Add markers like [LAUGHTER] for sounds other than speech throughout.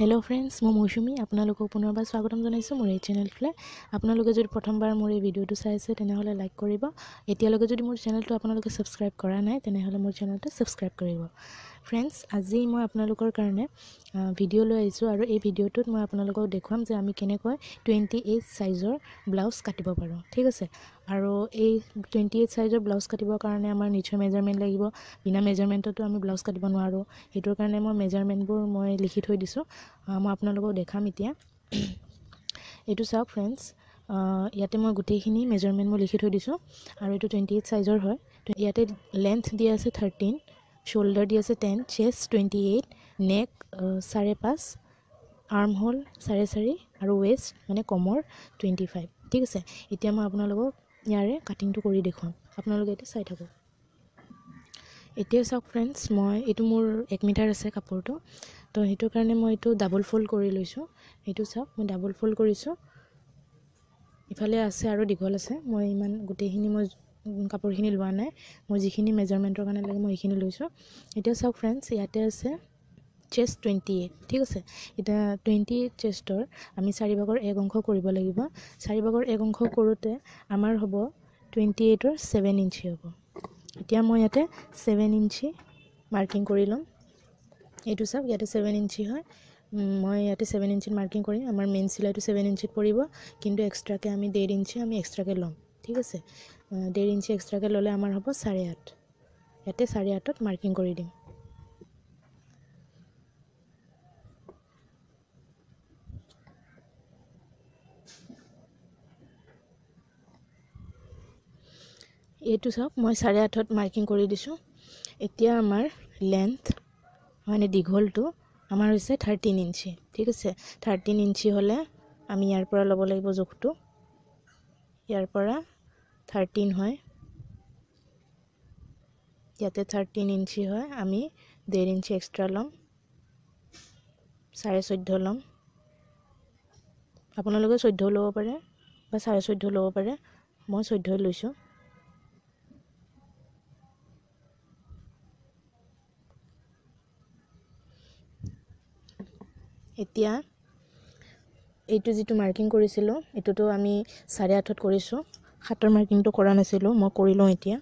Hello friends মই মৌচুমী আপোনালোকক পুনৰবাৰ স্বাগতম জনাইছোঁ মোৰ এই চেনেলটোলৈ। আপোনালোকে যদি প্ৰথমবাৰ মোৰ এই ভিডিঅ'টো চাইছে তেনেহ'লে লাইক কৰিব। এতিয়ালৈকে যদি মোৰ চেনেলটো আপোনালোকে ছাবস্ক্ৰাইব কৰা নাই তেনেহ'লে মোৰ চেনেলটো ছাবস্ক্ৰাইব কৰিব। ফ্ৰেণ্ডছ আজি মই আপোনালোকৰ কাৰণে ভিডিঅ' লৈ আহিছোঁ আৰু এই ভিডিঅ'টোত মই আপোনালোকক দেখুৱাম যে আমি কেনেকৈ টুৱেণ্টি এইট চাইজৰ ব্লাউজ কাটিব পাৰোঁ। ঠিক আছে? আৰু এই টুৱেণ্টি এইট চাইজৰ ব্লাউজ কাটিবৰ কাৰণে আমাৰ নিশ্চয় মেজাৰমেণ্ট লাগিব। বিনা মেজাৰমেণ্টতো আমি ব্লাউজ কাটিব নোৱাৰোঁ। সেইটোৰ কাৰণে মই মেজাৰমেণ্টবোৰ মই লিখি থৈ দিছোঁ। মই আপোনালোকক দেখাম এতিয়া। এইটো চাওক ফ্ৰেণ্ডছ ইয়াতে মই গোটেইখিনি মেজাৰমেণ্ট মই লিখি থৈ দিছোঁ। আৰু এইটো টুৱেণ্টি এইট চাইজৰ হয়। ইয়াতে লেন্থ দিয়া আছে থাৰ্টিন শ্ব'ল্ডাৰ দি আছে টেন চেষ্ট টুৱেণ্টি এইট নেক চাৰে পাঁচ আৰ্ম হ'ল চাৰে চাৰি আৰু ৱেষ্ট মানে কমৰ টুৱেণ্টি ফাইভ ঠিক আছে এতিয়া মই আপোনালোকক ইয়াৰে কাটিংটো কৰি দেখুৱাম। আপোনালোকে এতিয়া চাই থাকক। এতিয়া চাওক ফ্ৰেণ্ডছ মই এইটো মোৰ এক মিটাৰ আছে কাপোৰটো। তো সেইটো কাৰণে মই এইটো ডাবল ফ'ল্ড কৰি লৈছোঁ। এইটো চাওক মই ডাবল ফ'ল্ড কৰিছোঁ। ইফালে আছে আৰু দীঘল আছে। মই ইমান গোটেইখিনি মই কাপোৰখিনি লোৱা নাই। মই যিখিনি মেজাৰমেণ্টৰ কাৰণে লাগে মই সেইখিনি লৈছোঁ। এতিয়া চাওক ফ্ৰেণ্ডছ ইয়াতে আছে চেষ্ট টুৱেণ্টি এইট ঠিক আছে? এতিয়া টুৱেণ্টি এইট চেষ্টৰ আমি চাৰিভাগৰ এক অংশ কৰিব লাগিব। চাৰিভাগৰ এক অংশ কৰোঁতে আমাৰ হ'ব টুৱেণ্টি এইটৰ ছেভেন ইঞ্চি হ'ব। এতিয়া মই ইয়াতে ছেভেন ইঞ্চি মাৰ্কিং কৰি ল'ম। এইটো চাওক ইয়াতে ছেভেন ইঞ্চি হয়। মই ইয়াতে ছেভেন ইঞ্চিত মাৰ্কিং কৰিম। আমাৰ মেইন চিলাইটো ছেভেন ইঞ্চিত পৰিব। কিন্তু এক্সট্ৰাকৈ আমি ডেৰ ইঞ্চি আমি এক্সট্ৰাকৈ ল'ম। ঠিক আছে? ডেৰ ইঞ্চি এক্সট্ৰাকৈ ল'লে আমাৰ হ'ব চাৰে আঠ। ইয়াতে চাৰে আঠত মাৰ্কিং কৰি দিম। এইটো চাওক মই চাৰে আঠত মাৰ্কিং কৰি দিছোঁ। এতিয়া আমাৰ লেন্থ মানে দীঘলটো আমাৰ হৈছে থাৰ্টিন ইঞ্চি। ঠিক আছে থাৰ্টিন ইঞ্চি হ'লে আমি ইয়াৰ পৰা ল'ব লাগিব জোখটো। ইয়াৰ পৰা থাৰ্টিন হয়। ইয়াতে থাৰ্টিন ইঞ্চি হয়। আমি ডেৰ ইঞ্চি এক্সট্ৰা ল'ম। চাৰে চৈধ্য ল'ম। আপোনালোকে চৈধ্যও ল'ব পাৰে বা চাৰে চৈধ্য ল'ব পাৰে। মই চৈধ্যই লৈছোঁ। এতিয়া এইটো যিটো মাৰ্কিং কৰিছিলোঁ এইটোতো আমি চাৰে আঠত কৰিছোঁ। সাতৰ মাৰ্কিংটো কৰা নাছিলোঁ মই কৰি লওঁ এতিয়া।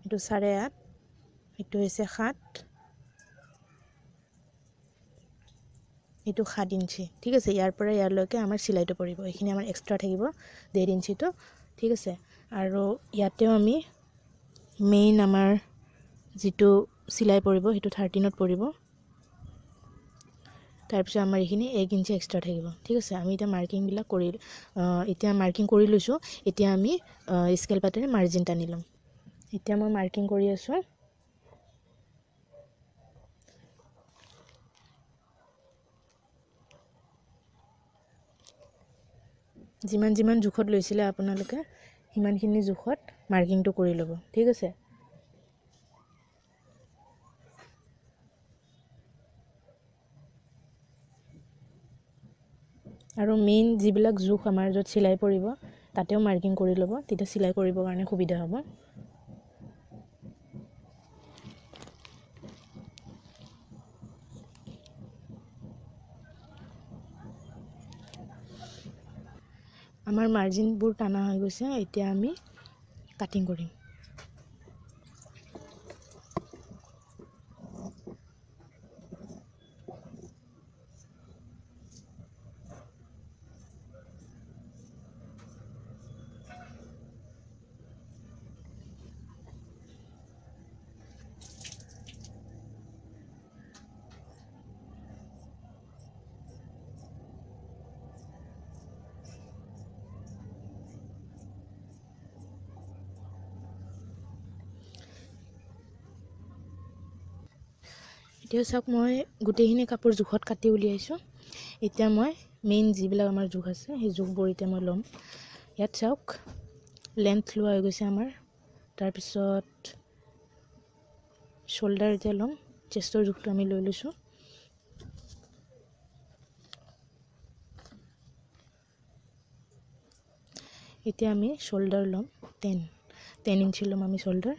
এইটো চাৰে আঠ এইটো হৈছে সাত। এইটো সাত ইঞ্চি। ঠিক আছে ইয়াৰ পৰা ইয়ালৈকে আমাৰ চিলাইটো পৰিব। এইখিনি আমাৰ এক্সট্ৰা থাকিব ডেৰ ইঞ্চিটো। ঠিক আছে আৰু ইয়াতেও আমি মেইন আমাৰ যিটো চিলাই পৰিব সেইটো থাৰ্টিনত পৰিব। তাৰপিছত আমাৰ এইখিনি এক ইঞ্চি এক্সট্ৰা থাকিব। ঠিক আছে আমি এতিয়া মাৰ্কিংবিলাক কৰি এতিয়া মাৰ্কিং কৰি লৈছোঁ। এতিয়া আমি স্কেল পাতেৰে মাৰ্জিন টানি ল'ম। এতিয়া মই মাৰ্কিং কৰি আছোঁ। যিমান যিমান জোখত লৈছিলে আপোনালোকে সিমানখিনি জোখত মাৰ্কিংটো কৰি ল'ব। ঠিক আছে? আৰু মেইন যিবিলাক জোখ আমাৰ য'ত চিলাই পৰিব তাতেও মাৰ্কিং কৰি ল'ব তেতিয়া চিলাই কৰিবৰ কাৰণে সুবিধা হ'ব। আমাৰ মাৰ্জিনবোৰ টানা হৈ গৈছে এতিয়া আমি কাটিং কৰিম। এতিয়া চাওক মই গোটেইখিনি কাপোৰ জোখত কাটি উলিয়াইছোঁ। এতিয়া মই মেইন যিবিলাক আমাৰ জোখ আছে সেই জোখবোৰ এতিয়া মই ল'ম। ইয়াত চাওক লেন্থ লোৱা হৈ গৈছে আমাৰ। তাৰপিছত শ্ব'ল্ডাৰ এতিয়া ল'ম চেষ্টৰ জোখটো আমি লৈ লৈছোঁ। এতিয়া আমি শ্ব'ল্ডাৰ ল'ম টেন টেন ইঞ্চি ল'ম আমি শ্ব'ল্ডাৰ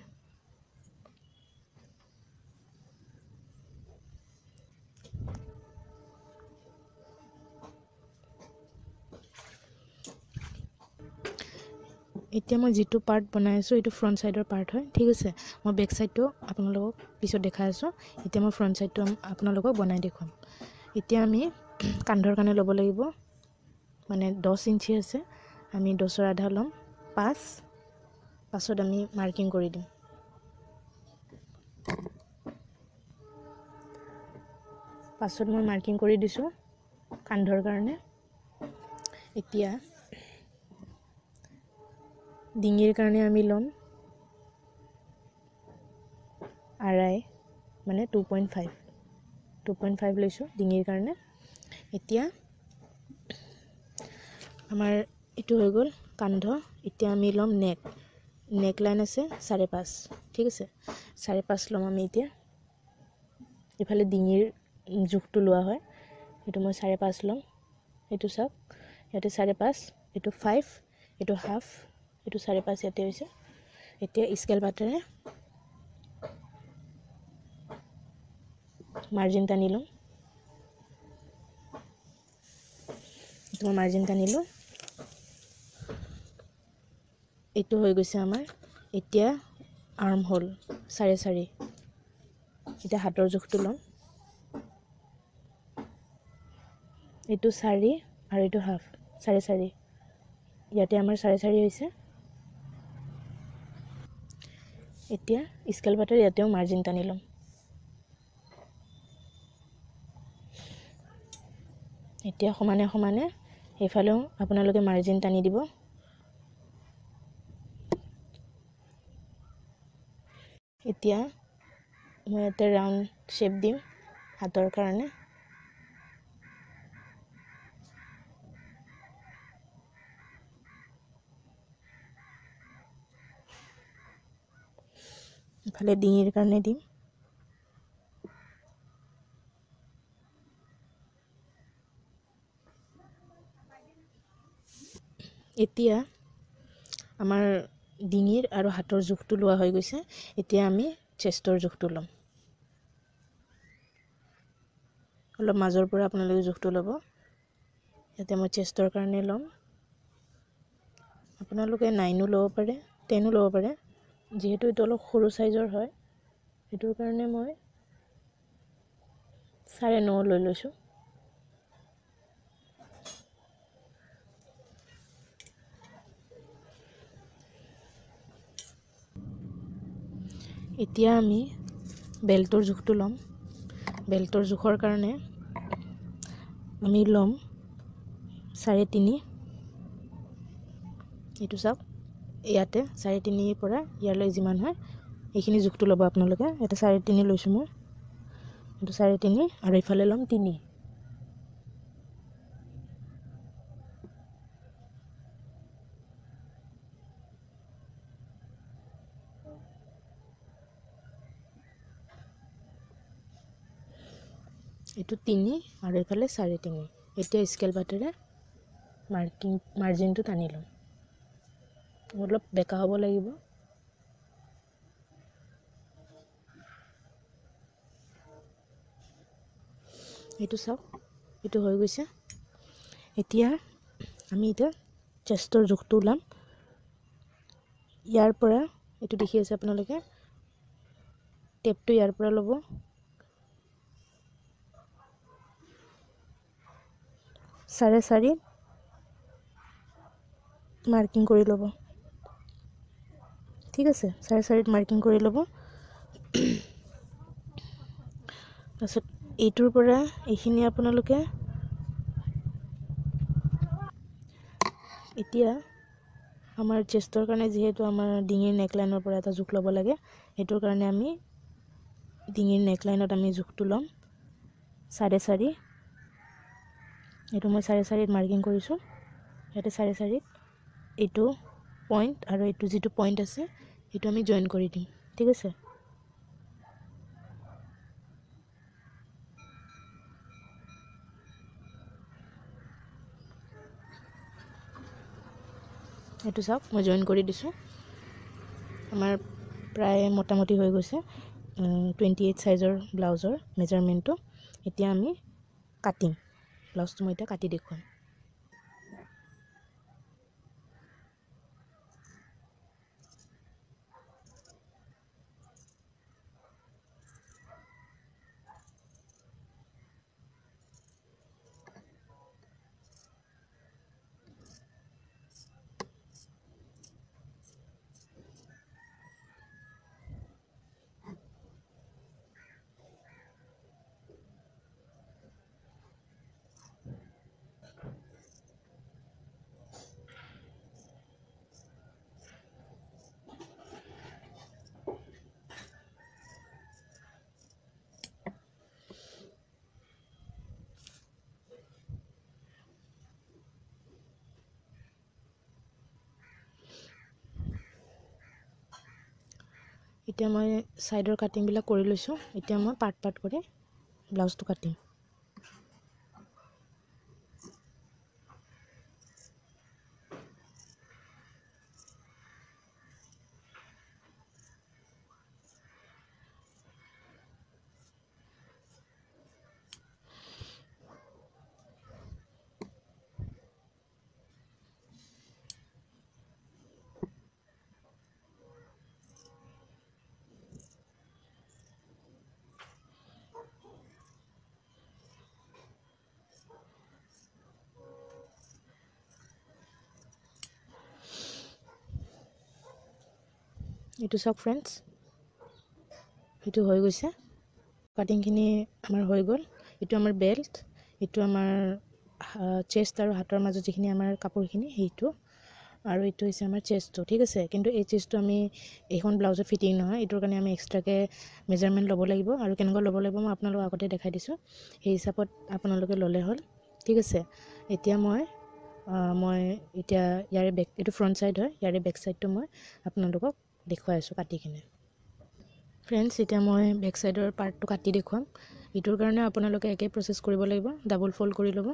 এতিয়া মই যিটো পাৰ্ট বনাই আছোঁ এইটো ফ্ৰণ্ট ছাইডৰ পাৰ্ট হয়। ঠিক আছে? মই বেক ছাইডটো আপোনালোকক পিছত দেখাই আছোঁ। এতিয়া মই ফ্ৰণ্ট ছাইডটো আপোনালোকক বনাই দেখুৱাম। এতিয়া আমি [CLEARS THROAT] কান্ধৰ কাৰণে ল'ব লাগিব। মানে দহ ইঞ্চি আছে। আমি দহৰ আধা ল'ম। পাঁচ। পাছত আমি মাৰ্কিং কৰি দিম। পাছত মই মাৰ্কিং কৰি দিছোঁ কান্ধৰ কাৰণে। এতিয়া ডিঙিৰ কাৰণে আমি ল'ম। আঢ়াই মানে two point five two point five লৈছোঁ ডিঙিৰ কাৰণে। এতিয়া আমাৰ এইটো হৈ গ'ল কান্ধ। এতিয়া আমি ল'ম নেক নেক লাইন আছে চাৰে পাঁচ। ঠিক আছে? চাৰে পাঁচ ল'ম আমি এতিয়া। ইফালে ডিঙিৰ জোখটো লোৱা হয়। সেইটো মই চাৰে পাঁচ ল'ম। এইটো চাওক। ইয়াতে চাৰে পাঁচ এইটো ফাইভ এইটো হাফ এইটো চাৰে পাঁচ ইয়াতে হৈছে। এতিয়া স্কেল পাতেৰে মাৰ্জিন টানি ল'ম এইটো মই মাৰ্জিন টানিলোঁ এইটো হৈ গৈছে আমাৰ এতিয়া আৰ্ম হ'ল চাৰে চাৰি। এতিয়া হাতৰ জোখটো ল'ম এইটো চাৰি আৰু এইটো হাফ চাৰে চাৰি। ইয়াতে আমাৰ চাৰে চাৰি হৈছে। এতিয়া স্কেল পাতেৰে ইয়াতেও মাৰ্জিন টানি ল'ম। এতিয়া সমানে সমানে সেইফালেও আপোনালোকে মাৰ্জিন টানি দিব। এতিয়া মই ইয়াতে ৰাউণ্ড শ্বেপ দিম হাতৰ কাৰণে। ইফালে ডিঙিৰ কাৰণে দিম। এতিয়া আমাৰ ডিঙিৰ আৰু হাতৰ জোখটো লোৱা হৈ গৈছে। এতিয়া আমি চেষ্টৰ জোখটো ল'ম। অলপ মাজৰ পৰা আপোনালোকে জোখটো ল'ব। ইয়াতে মই চেষ্টৰ কাৰণে ল'ম। আপোনালোকে নাইনো ল'ব পাৰে টেনো ল'ব পাৰে। যিহেতু এইটো অলপ সৰু চাইজৰ হয় সেইটোৰ কাৰণে মই চাৰে ন লৈ লৈছোঁ। এতিয়া আমি বেল্টৰ জোখটো ল'ম। বেল্টৰ জোখৰ কাৰণে আমি ল'ম চাৰে তিনি। এইটো চাওক। ইয়াতে চাৰে তিনিৰ পৰা ইয়ালৈ যিমান হয় এইখিনি জোখটো ল'ব আপোনালোকে। ইয়াতে চাৰে তিনি লৈছোঁ মই। এইটো চাৰে তিনি আৰু ইফালে ল'ম তিনি। এইটো তিনি আৰু এইফালে চাৰে তিনি। এতিয়া স্কেল বাটেৰে মাৰ্কিং মাৰ্জিনটো টানি ল'ম। অলপ বেকা হ'ব লাগিব। এইটো চাওক এইটো হৈ গৈছে। এতিয়া আমি এতিয়া চেষ্টৰ জোখটো ওলাম। ইয়াৰ পৰা এইটো দেখি আছে আপোনালোকে? টেপটো ইয়াৰ পৰা ল'ব। চাৰে চাৰি মাৰ্কিং কৰি ল'ব। ঠিক আছে চাৰে চাৰিত মাৰ্কিং কৰি ল'ব। তাৰপিছত এইটোৰ পৰা এইখিনি আপোনালোকে এতিয়া আমাৰ চেষ্টৰ কাৰণে যিহেতু আমাৰ ডিঙিৰ নেকলাইনৰ পৰা এটা জোখ ল'ব লাগে সেইটোৰ কাৰণে আমি ডিঙিৰ নেকলাইনত আমি জোখটো ল'ম চাৰে চাৰি। এইটো মই চাৰে চাৰিত মাৰ্কিং কৰিছোঁ ইয়াতে চাৰে চাৰিত এইটো পইণ্ট আৰু এইটো যিটো পইণ্ট আছে সেইটো আমি জইন কৰি দিম ঠিক আছে? এইটো চাওক মই জইন কৰি দিছোঁ। আমাৰ প্ৰায় মোটামুটি হৈ গৈছে টুৱেণ্টি এইট চাইজৰ ব্লাউজৰ মেজাৰমেণ্টটো এতিয়া আমি কাটিম। ব্লাউজটো মই এতিয়া কাটি দেখুৱাম। এতিয়া মই ছাইডৰ কাটিংবিলাক কৰি লৈছোঁ। এতিয়া মই পাৰ্ট পাৰ্ট কৰি ব্লাউজটো কাটিম এইটো চাওক ফ্ৰেণ্ডছ সেইটো হৈ গৈছে। কাটিংখিনি আমাৰ হৈ গ'ল। এইটো আমাৰ বেল্ট এইটো আমাৰ চেষ্ট আৰু হাতৰ মাজত যিখিনি আমাৰ কাপোৰখিনি সেইটো। আৰু এইটো হৈছে আমাৰ চেষ্টটো ঠিক আছে? কিন্তু এই চেষ্টটো আমি এইখন ব্লাউজত ফিটিং নহয়। এইটোৰ কাৰণে আমি এক্সট্ৰাকৈ মেজাৰমেণ্ট ল'ব লাগিব। আৰু কেনেকুৱা ল'ব লাগিব মই আপোনালোকক আগতে দেখাই দিছোঁ। সেই হিচাপত আপোনালোকে ল'লে হ'ল। ঠিক আছে? এতিয়া মই মই এতিয়া ইয়াৰে বেক এইটো ফ্ৰণ্ট ছাইড হয়। ইয়াৰে বেক ছাইডটো মই আপোনালোকক দেখুৱাই আছোঁ কাটি কিনে। ফ্ৰেণ্ডছ এতিয়া মই বেক ছাইডৰ পাৰ্টটো কাটি দেখুৱাম। এইটোৰ কাৰণে আপোনালোকে একে প্ৰচেছ কৰিব লাগিব ডাবল ফ'ল্ড কৰি ল'ব।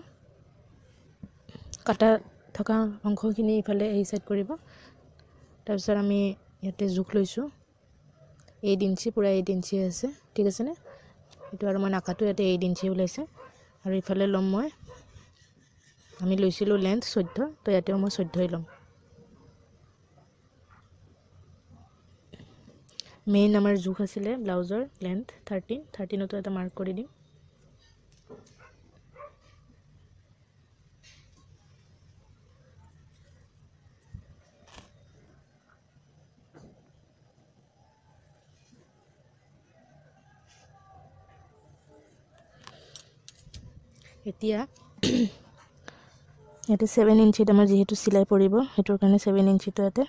কাটা থকা অংশখিনি ইফালে এই ছাইড কৰিব। তাৰপিছত আমি ইয়াতে জোখ লৈছোঁ। এইট ইঞ্চি পূৰা এইট ইঞ্চি আছে ঠিক আছেনে? এইটো আৰু মই নাকাটো ইয়াতে এইট ইঞ্চি ওলাইছে। আৰু ইফালে ল'ম মই। আমি লৈছিলোঁ লেন্থ চৈধ্য তো ইয়াতেও মই চৈধ্যই ল'ম। মেইন আমাৰ জোখ আছিলে ব্লাউজৰ লেন্থ থাৰ্টিন থাৰ্টিনতো এটা মাৰ্ক কৰি দিম। এতিয়া [CLEARS THROAT] ইয়াতে ছেভেন ইঞ্চিত আমাৰ যিহেতু চিলাই পৰিব সেইটোৰ কাৰণে ছেভেন ইঞ্চিটো ইয়াতে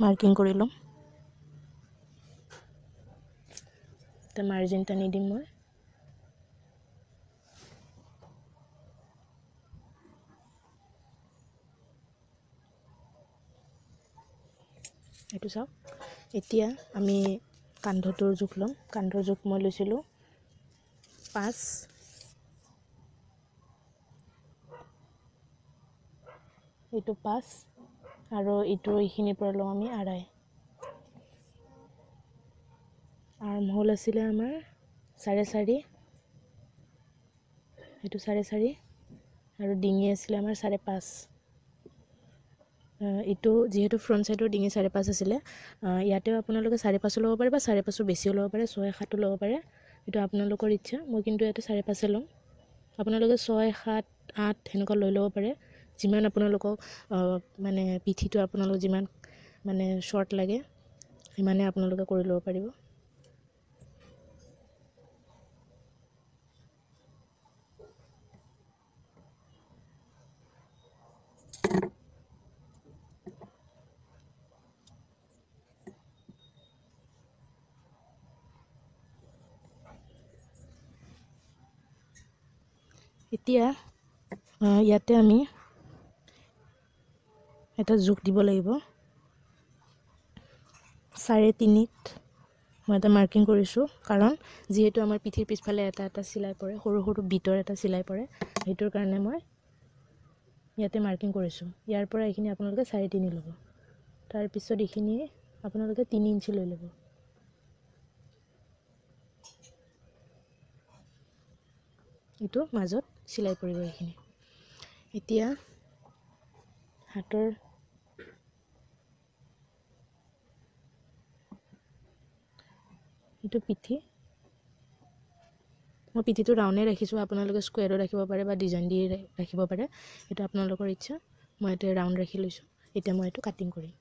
মাৰ্কিং কৰি ল'ম। এটা মাৰ্জিন টানি দিম মই। এইটো চাওক এতিয়া আমি কান্ধটোৰ জোখ ল'ম। কান্ধৰ জোখ মই লৈছিলোঁ পাঁচ। এইটো পাঁচ আৰু ইটো এইখিনিৰ পৰা লওঁ আমি আঢ়াই। আৰ্ম হোল আছিলে আমাৰ চাৰে চাৰি। এইটো চাৰে চাৰি আৰু ডিঙি আছিলে আমাৰ চাৰে পাঁচ। ইটো যিহেতু ফ্ৰণ্ট ছাইডৰ ডিঙি চাৰে পাঁচ আছিলে ইয়াতেও আপোনালোকে চাৰে পাঁচো ল'ব পাৰে বা চাৰে পাঁচৰ বেছিও ল'ব পাৰে ছয় সাতো ল'ব পাৰে। এইটো আপোনালোকৰ ইচ্ছা মই কিন্তু ইয়াতে চাৰে পাঁচে ল'ম। আপোনালোকে ছয় সাত আঠ সেনেকুৱা লৈ ল'ব পাৰে যিমান আপোনালোকক মানে পিঠিটো আপোনালোক যিমান মানে শ্বৰ্ট লাগে সিমানে আপোনালোকে কৰি ল'ব পাৰিব। এতিয়া ইয়াতে আমি এটা জোখ দিব লাগিব। চাৰে তিনিত মই এটা মাৰ্কিং কৰিছোঁ কাৰণ যিহেতু আমাৰ পিঠিৰ পিছফালে এটা এটা চিলাই পৰে সৰু সৰু বিটৰ এটা চিলাই পৰে সেইটোৰ কাৰণে মই ইয়াতে মাৰ্কিং কৰিছোঁ। ইয়াৰ পৰা এইখিনি আপোনালোকে চাৰে তিনি ল'ব। তাৰপিছত এইখিনি আপোনালোকে তিনি ইঞ্চি লৈ ল'ব। এইটো মাজত। চিলাই পৰিব এইখিনি। এতিয়া হাতৰ এইটো পিঠি। মই পিঠিটো ৰাউণ্ডে ৰাখিছোঁ আপোনালোকে স্কুৱেৰো ৰাখিব পাৰে বা ডিজাইন দি ৰাখিব পাৰে। এইটো আপোনালোকৰ ইচ্ছা। মই ইয়াতে ৰাউণ্ড ৰাখি লৈছোঁ। এতিয়া মই এইটো কাটিং কৰিম।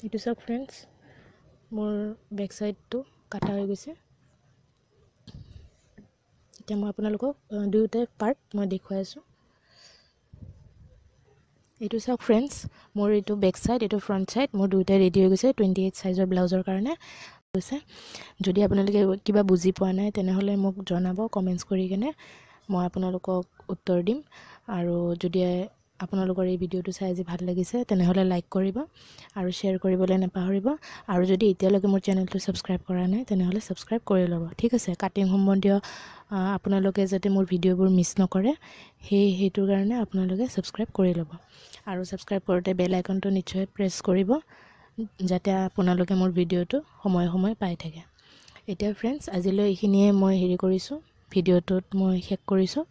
এইটো চাওক ফ্ৰেণ্ডছ মোৰ বেক চাইডটো কাটা হৈ গৈছে। এতিয়া মই আপোনালোকক দুয়োটাই পাৰ্ট মই দেখুৱাই আছোঁ। এইটো চাওক ফ্ৰেণ্ডছ মোৰ এইটো বেক চাইড এইটো ফ্ৰণ্ট চাইড মোৰ দুয়োটাই ৰেডি হৈ গৈছে টুৱেণ্টি এইট চাইজৰ ব্লাউজৰ কাৰণে গৈছে। যদি আপোনালোকে কিবা বুজি পোৱা নাই তেনেহ'লে মোক জনাব কমেণ্টছ কৰি কিনে মই আপোনালোকক উত্তৰ দিম। আৰু যদি আপোনালোকৰ এই ভিডিঅ'টো চাই আজি ভাল লাগিছে তেনেহ'লে লাইক কৰিব আৰু শ্বেয়াৰ কৰিবলৈ নাপাহৰিব। আৰু যদি এতিয়ালৈকে মোৰ চেনেলটো ছাবস্ক্ৰাইব কৰা নাই তেনেহ'লে ছাবস্ক্ৰাইব কৰি ল'ব। ঠিক আছে কাটিং সম্বন্ধীয় আপোনালোকে যাতে মোৰ ভিডিঅ'বোৰ মিছ নকৰে সেই সেইটোৰ কাৰণে আপোনালোকে ছাবস্ক্ৰাইব কৰি ল'ব। আৰু ছাবস্ক্ৰাইব কৰোঁতে বেল আইকনটো নিশ্চয় প্ৰেছ কৰিব যাতে আপোনালোকে মোৰ ভিডিঅ'টো সময়ে সময়ে পাই থাকে। এতিয়া ফ্ৰেণ্ডছ আজিলৈ এইখিনিয়ে মই হেৰি কৰিছোঁ ভিডিঅ'টোত মই শেষ কৰিছোঁ।